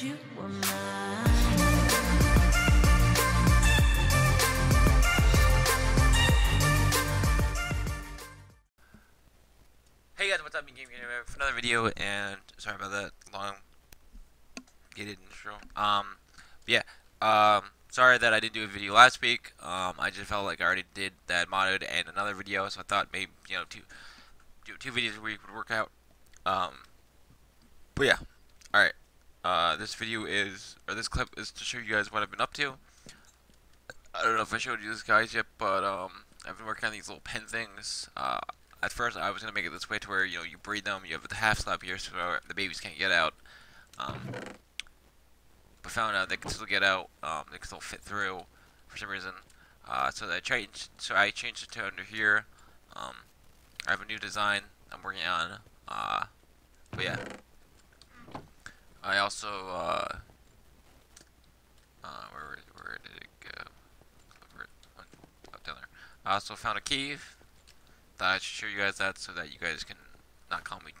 Hey guys, what's up? Game Game for another video, and sorry about that long gated intro. Um, yeah, um, sorry that I didn't do a video last week. Um, I just felt like I already did that modded and another video, so I thought maybe you know two, do two videos a week would work out. Um, but yeah, all right. Uh, this video is, or this clip is to show you guys what I've been up to. I don't know if I showed you this guys yet, but um, I've been working on these little pen things. Uh, at first I was gonna make it this way to where you know you breed them, you have the half slab here so the babies can't get out. Um, but found out they can still get out. Um, they can still fit through for some reason. Uh, so I changed. So I changed it to under here. Um, I have a new design I'm working on. Uh, but yeah. I also uh, uh, where where did it go? Up down there. I also found a key thought I should show you guys that so that you guys can not call me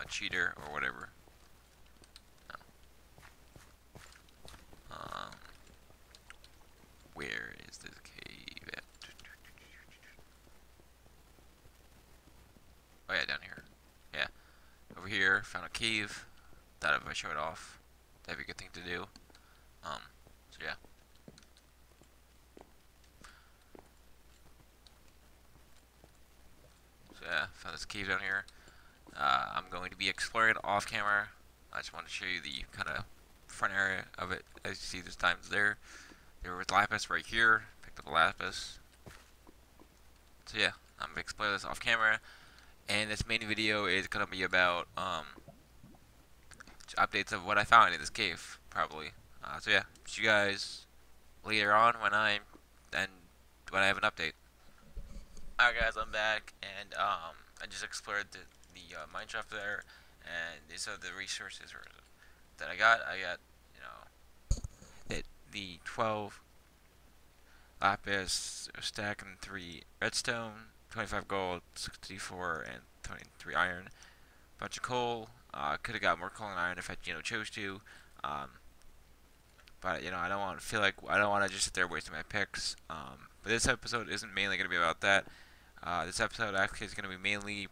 a cheater or whatever. No. Um, where is this cave at? Oh yeah, down here. Yeah. Over here, found a cave. Thought if I show it off, that'd be a good thing to do. Um, so yeah. So yeah, found this cave down here. Uh, I'm going to be exploring it off camera. I just want to show you the kind of front area of it. As you see, there's diamonds there. There was lapis right here. Picked up a lapis. So yeah, I'm gonna explore this off camera. And this main video is gonna be about um, updates of what I found in this cave, probably. Uh, so yeah, see you guys later on when I and when I have an update. Alright guys, I'm back, and um, I just explored the, the uh, mine shaft there, and these are the resources that I got. I got, you know, the, the 12 lapis, stack, and 3 redstone, 25 gold, 64, and 23 iron, bunch of coal. Uh, could have got more and iron if I, you know, chose to. Um, but you know, I don't want to feel like I don't want to just sit there wasting my picks. Um, but this episode isn't mainly going to be about that. Uh, this episode actually is going to be mainly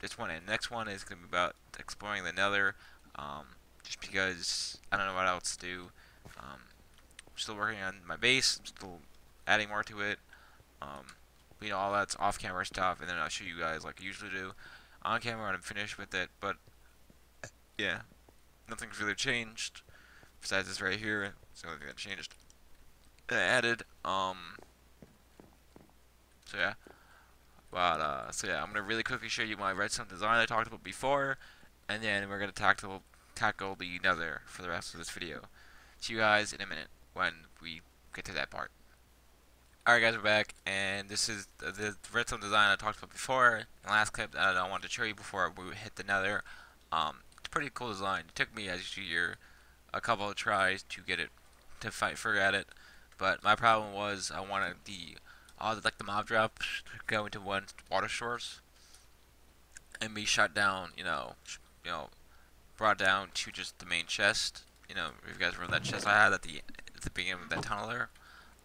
this one, and next one is going to be about exploring the Nether. Um, just because I don't know what else to do. Um, I'm still working on my base. I'm still adding more to it. Um, you know, all that's off-camera stuff, and then I'll show you guys like I usually do on camera when I'm finished with it. But yeah, nothing's really changed besides this right here. It's the only thing that changed. And I added. Um. So yeah. But, uh, so yeah, I'm to really quickly show you my redstone design I talked about before, and then we're to tackle, tackle the nether for the rest of this video. See you guys in a minute when we get to that part. Alright guys, we're back, and this is the, redstone design I talked about before, the last clip that I wanted to show you before we hit the nether. Um, pretty cool design. It took me, as you hear, a couple of tries to get it, to fight, figure out it, but my problem was I wanted the all the, like the mob drops to go into one water source and be shot down, you know, you know, brought down to just the main chest. You know, if you guys remember that chest I had at the at the beginning of that tunnel there.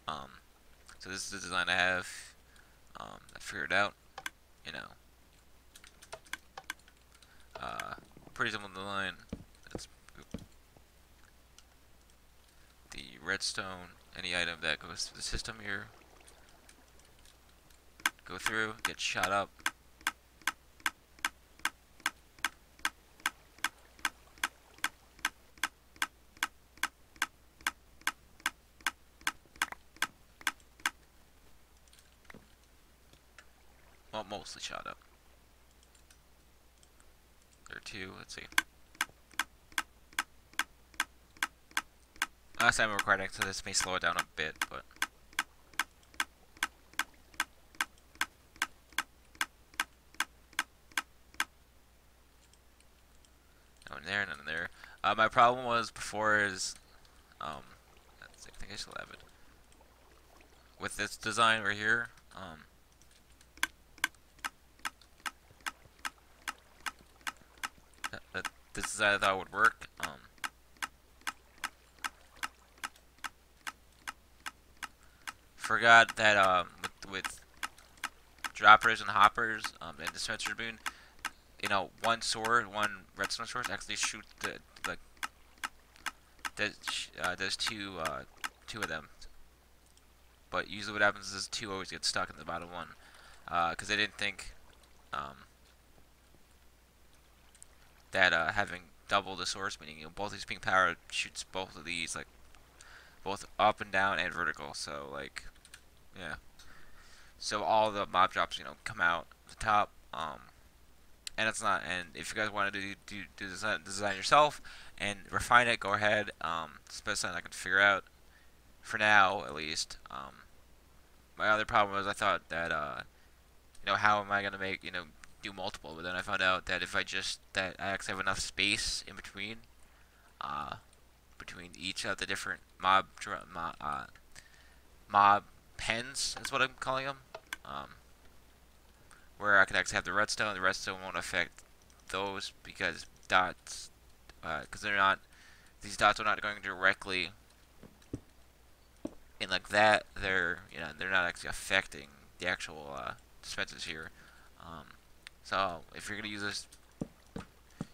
Um, so this is the design I have. Um, I figured out. You know, uh, pretty simple design. That's the redstone. Any item that goes through the system here go through, get shot up. Well, mostly shot up. Let's see. Last time I'm recording, so this may slow it down a bit, but... None there, none there. Uh, my problem was before is, um, I think I still have it. With this design right here, um, this is how I thought would work. Um, forgot that um, with, with droppers and hoppers um, and dispenser boon, you know, one sword, one redstone sword actually shoots the like does uh, does two uh, two of them. But usually, what happens is two always get stuck in the bottom one because uh, they didn't think. Um, that uh having double the source meaning you know both these pink power shoots both of these like both up and down and vertical. So like, yeah. So all the mob drops, you know, come out the top. Um, and it's not. And if you guys want to do do, do design, design yourself and refine it, go ahead. Um, it's the best thing I can figure out for now, at least. Um, my other problem was I thought that uh, you know, how am I gonna make you know do multiple? But then I found out that if I just that I actually have enough space in between. Uh, between each of the different mob mob, uh, mob pens is what I'm calling them. Um, where I can actually have the redstone. The redstone won't affect those because dots, because uh, they're not. These dots are not going directly in like that. They're you know they're not actually affecting the actual uh, dispensers here. Um, so if you're gonna use this,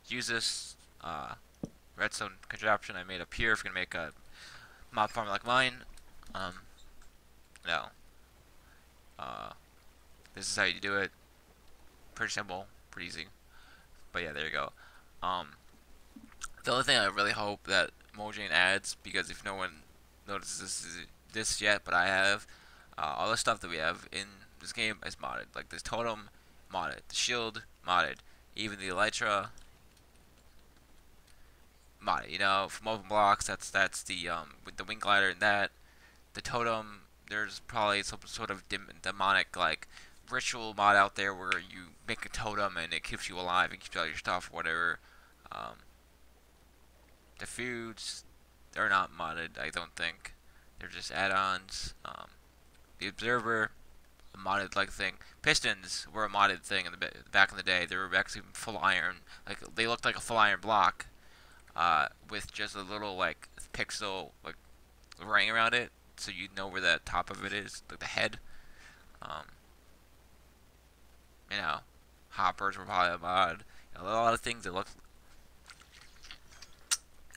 use this. Uh, redstone contraption I made up here if you're gonna make a mob farm like mine. Um, no. Uh, this is how you do it. Pretty simple, pretty easy. But yeah, there you go. Um, the only thing I really hope that Mojang adds, because if no one notices this, this yet, but I have, uh, all the stuff that we have in this game is modded. Like this totem, modded. The shield, modded. Even the elytra, modded. You know, from open blocks, that's that's the um with the wing glider and that. The totem, there's probably some sort of demonic like ritual mod out there where you make a totem and it keeps you alive and keeps all your stuff, whatever. Um, the foods, they're not modded, I don't think. They're just add-ons. Um, the observer, modded like thing. Pistons were a modded thing in the back in the day. They were actually full iron. Like they looked like a full iron block uh, with just a little like pixel like ring around it, so you know where the top of it is, like the head. Um, you know, hoppers were probably a mod. You know, a lot of things that look.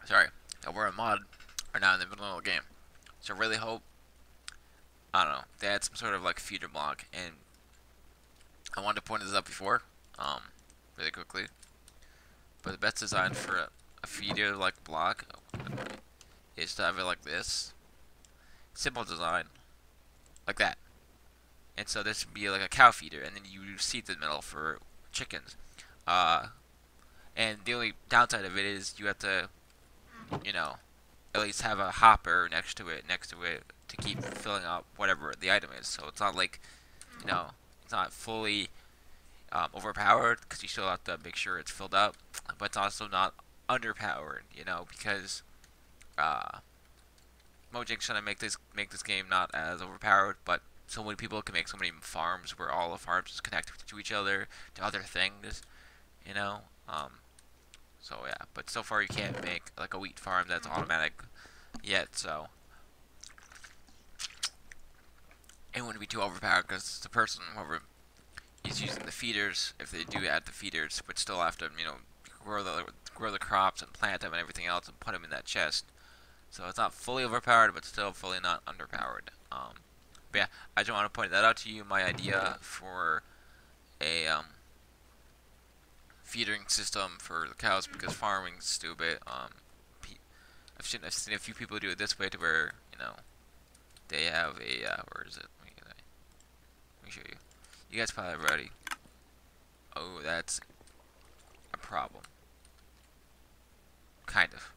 Sorry, that were a mod are now in the middle of the game. So really hope. I don't know. They had some sort of like feeder block, and I wanted to point this out before, um, really quickly. But the best design for a a feeder like block is to have it like this. Simple design. Like that. And so this would be like a cow feeder, and then you seat the middle for chickens. Uh, and the only downside of it is you have to, you know, at least have a hopper next to it, next to it, to keep filling up whatever the item is. So it's not like, you know, it's not fully um, overpowered because you still have to make sure it's filled up, but it's also not underpowered, you know, because uh, Mojang's trying to make this make this game not as overpowered, but so many people can make so many farms where all the farms just connect to each other to other things, you know. Um, so yeah, but so far you can't make like a wheat farm that's automatic yet. So it wouldn't be too overpowered because the person whoever is using the feeders, if they do add the feeders, would still have to you know grow the grow the crops and plant them and everything else and put them in that chest. So it's not fully overpowered, but still fully not underpowered. Um, but yeah, I just want to point that out to you. My idea for a um, feeding system for the cows because farming's stupid. Um, I've seen I've seen a few people do it this way to where you know they have a uh, where is it? Let me, let me show you. You guys probably already. Oh, that's a problem. Kind of.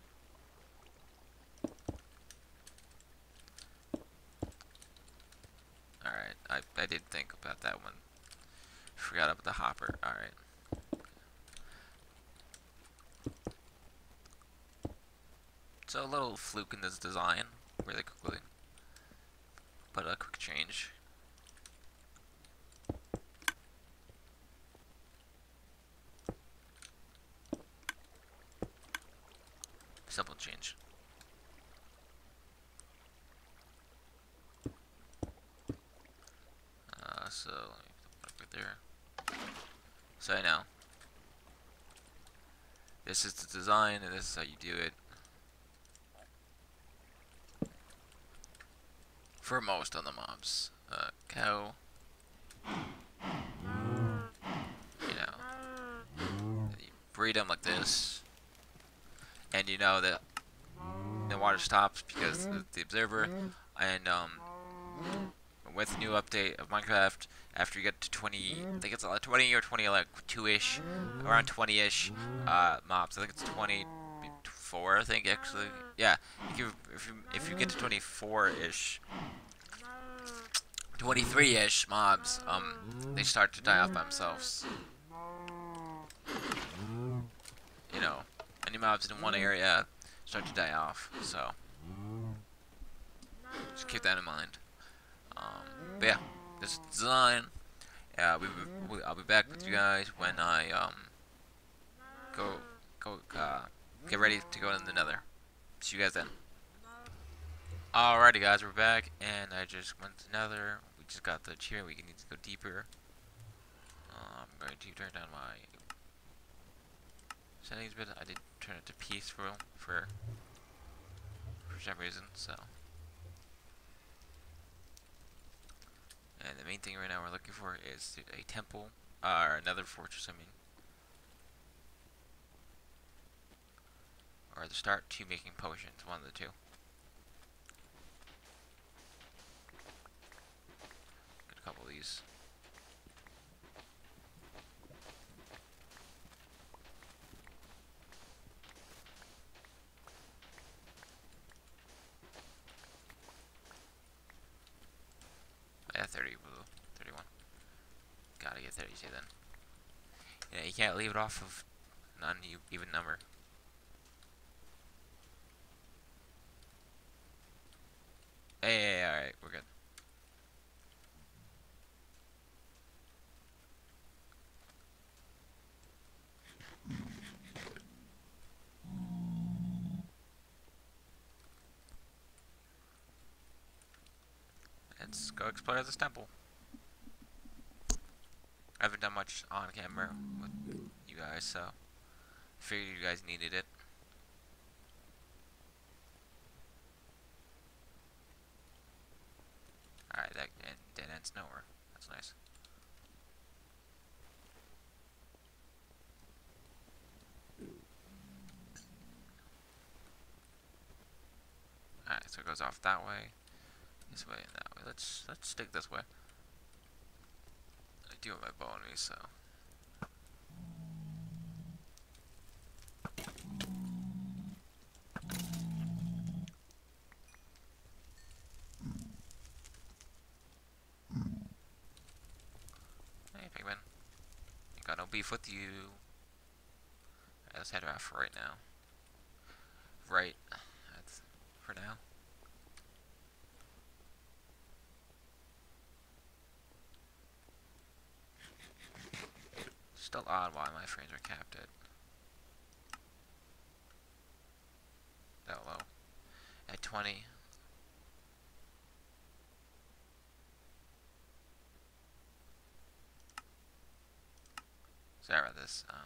Alright, I, I did think about that one. Forgot about the hopper. Alright. So a little fluke in this design, really quickly. But a quick change. Simple change. Uh, so, right there. So now, this is the design and this is how you do it. For most of the mobs. Uh, cow. You know. You breed them like this. And you know that the water stops because of the observer. And um, with new update of Minecraft, after you get to 20, I think it's uh, 20 or 20, like 2-ish, around 20-ish uh, mobs. I think it's 24, I think actually. Yeah, if you if you if you get to 24-ish, 23-ish mobs, um, they start to die off by themselves. You know, any mobs in one area start to die off. So just keep that in mind. Um, but yeah, this is design. Yeah, we, we, I'll be back with you guys when I um go go uh, get ready to go in the Nether. See you guys then. Alrighty, guys, we're back, and I just went to Nether. We just got the achievement. We need to go deeper. Uh, I'm going to turn down my settings a bit. I did turn it to peaceful for for some reason. So. And the main thing right now we're looking for is a temple, uh, or another fortress, I mean. Or the start to making potions, one of the two. Get a couple of these. Oh, yeah, 30 blue. 31. Gotta get 32 then. Yeah, you can't leave it off of non even number. Hey, hey, hey alright, we're good. Let's go this temple. I haven't done much on camera with you guys, so I figured you guys needed it. Alright, that and dead ends nowhere. That's nice. Alright, so it goes off that way. This way and that way. Let's let's stick this way. I do have my bow on me, so. Hey, Pigman. Got no beef with you. Right, let's head off right now. Right. That's for now. Still odd why my frames are capped at that low. At 20. Sorry about this. Um,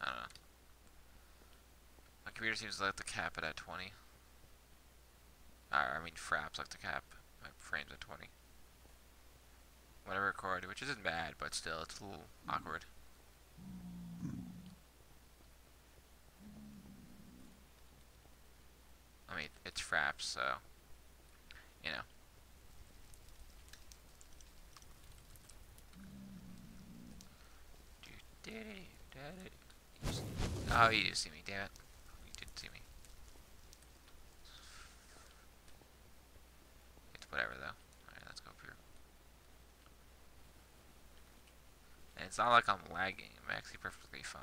I don't know. My computer seems to like to cap it at 20. Uh, I mean, fraps like the cap my frames at 20. When I record, which isn't bad, but still, it's a little awkward. I mean, it's fraps, so, you know. Oh, you did see me, damn it. You didn't see me. It's whatever, though. Alright, let's go here. And it's not like I'm lagging. I'm actually perfectly fine.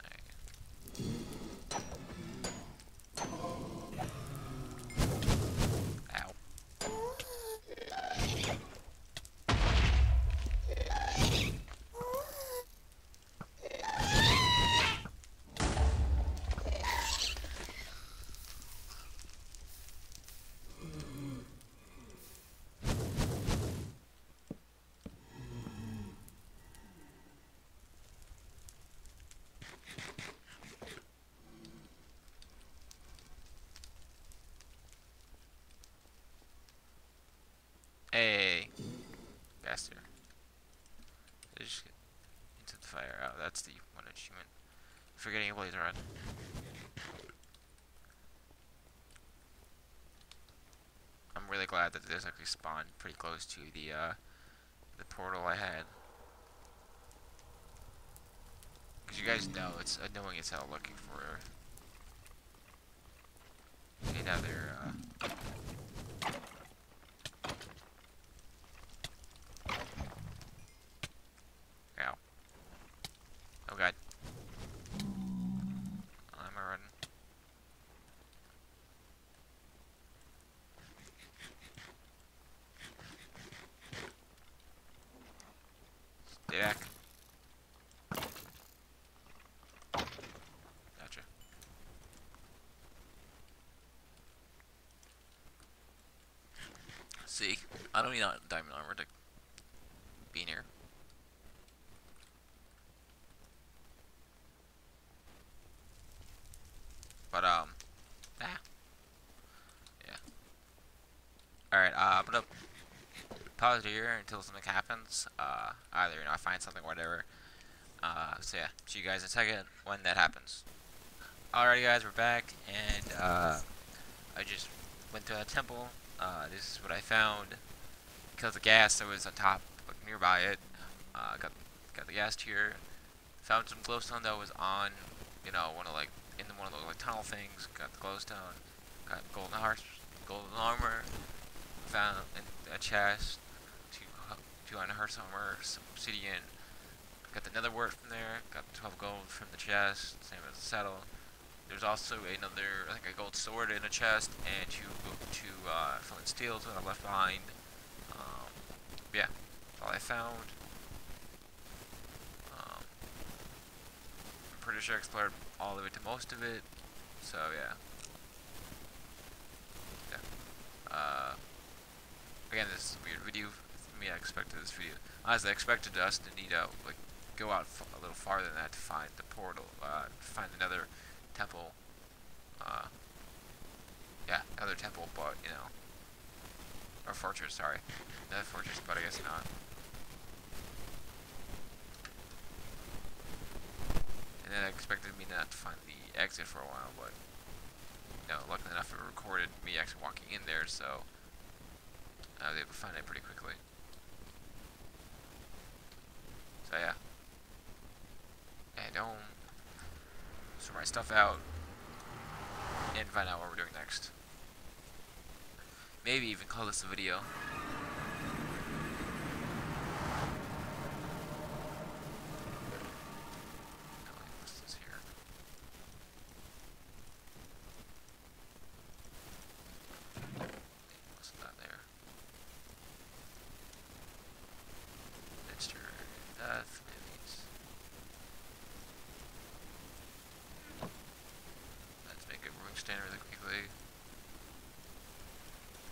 Alright. Ow. faster. Just get into the fire. Oh, that's the one achievement. Forgetting a blaze rod. I'm really glad that this actually spawned pretty close to the uh, the portal I had. Because you guys know it's annoying as hell looking for another uh, Ow. Oh god. I'm a running. Stay back. Gotcha. See, I don't need diamond armor to be near. But um, ah, yeah. All right, uh, I'm gonna pause here until something happens. Uh, either you know I find something, whatever. Uh, so yeah, see you guys in a second when that happens. Alrighty, guys, we're back, and uh, I just went to a temple. Uh, this is what I found. Because the ghast that was on top, like, nearby it, uh, got got the ghast here. Found some glowstone that was on, you know, one of like in one of those like tunnel things. Got the glowstone. Got golden hearts, golden armor. Found a chest, two two iron horse armor, some obsidian. Got the nether wart from there. Got 12 gold from the chest, same as the saddle. There's also another, I think, a gold sword in a chest, and two two uh, flint steels that I left behind. Um, yeah, that's all I found. Um, I'm pretty sure I explored all the way to most of it. So yeah. Yeah. Uh, again, this is a weird video me. I expected this video. Honestly, I expected us to need to like go out a little farther than that to find the portal, uh, find another temple. Uh, yeah, another temple, but you know, or fortress. Sorry, another fortress, but I guess not. And then I expected me not to find the exit for a while, but you know, luckily enough, it recorded me actually walking in there, so I was able to find it pretty quickly. So yeah. And um, sort my stuff out and find out what we're doing next. Maybe even call this a video. Oh, wait, what's this here? Wait, what's that there? Mixture, death, movies. Let's make a brewing stand really quickly.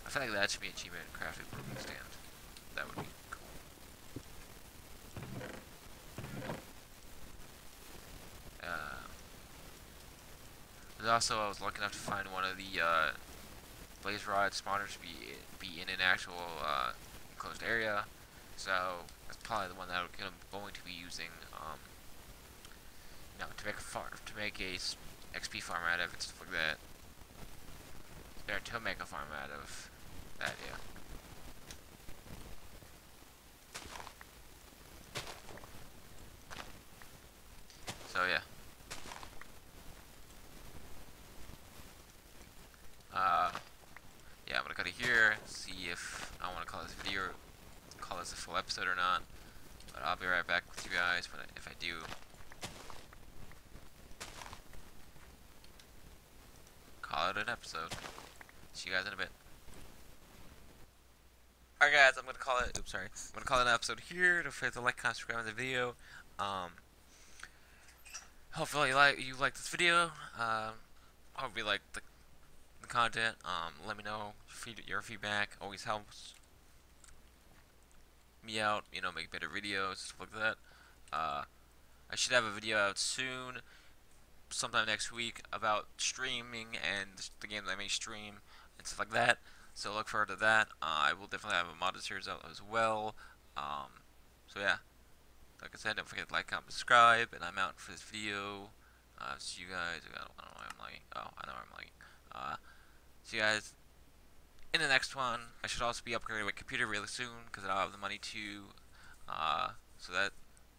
I feel like that should be achievement crafted brewing stand. That would be cool. Uh, there's also, I was lucky enough to find one of the uh, blaze rod spawners be be in an actual uh, enclosed area. So that's probably the one that I'm going to be using. Um, you know, to make a farm, to make a XP farm out of it, stuff like that. There to make a farm out of that, yeah. So yeah. Uh, yeah, I'm gonna cut it here. See if I want to call this video, call this a full episode or not. But I'll be right back with you guys when I, if I do. Call it an episode. See you guys in a bit. Alright guys, I'm gonna call it oops sorry. I'm gonna call it an episode here. Don't forget to like, comment, subscribe on the video. Um hopefully you like you like this video. Um hope you like the the content. Um let me know feed your feedback always helps me out, you know, make better videos, stuff like that. Uh I should have a video out soon sometime next week about streaming and the games I may stream and stuff like that. So look forward to that. Uh, I will definitely have a modded series out as well. Um, so yeah, like I said, don't forget to like, comment, subscribe, and I'm out for this video. Uh, see you guys. I don't, I don't know why I'm lagging. Oh, I know why I'm lagging. Uh, see you guys in the next one. I should also be upgrading my computer really soon because I don't have the money to. Uh, so that,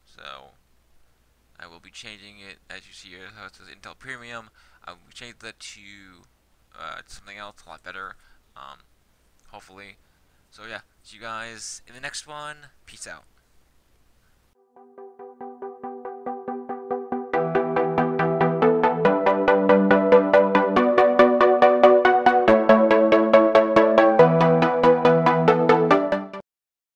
so I will be changing it as you see here. It says Intel Pentium. I will change that to uh, something else a lot better. Um, hopefully. So yeah, see you guys in the next one. Peace out.